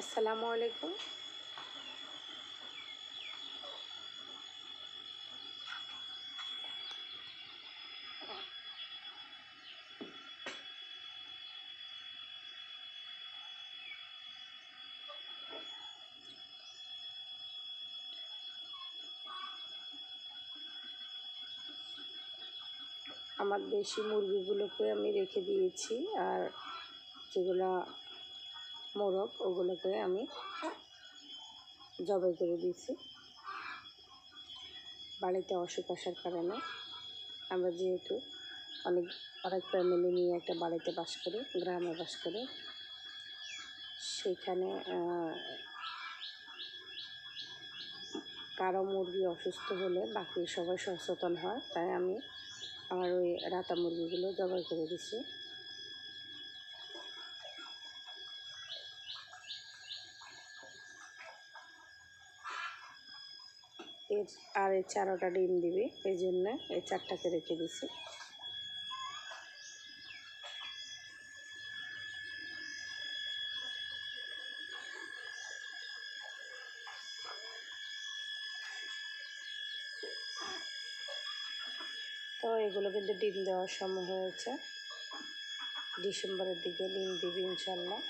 আসসালামু আলাইকুম। আমার দেশি মুরগিগুলোকে আমি রেখে দিয়েছি আর যেগুলো মোরগ, ওগুলোকে আমি জবাই করে দিয়েছি। বাড়িতে অসুখ আসার কারণে আমরা যেহেতু অনেক অনেক ফ্যামিলি নিয়ে একটা বাড়িতে বাস করি, গ্রামে বাস করি। সেখানে কারও মুরগি অসুস্থ হলে বাকি সবাই সচেতন হয়, তাই আমি আমার ওই রাতা মুরগিগুলো জবাই করে দিছি এর আর এই চারোটা ডিম দিবে, এই জন্য এই চারটাকে রেখে দিছি। তো এগুলো কিন্তু ডিম দেওয়ার সময় হয়েছে। ডিসেম্বরের দিকে ডিম দিবি ইনশাল্লাহ।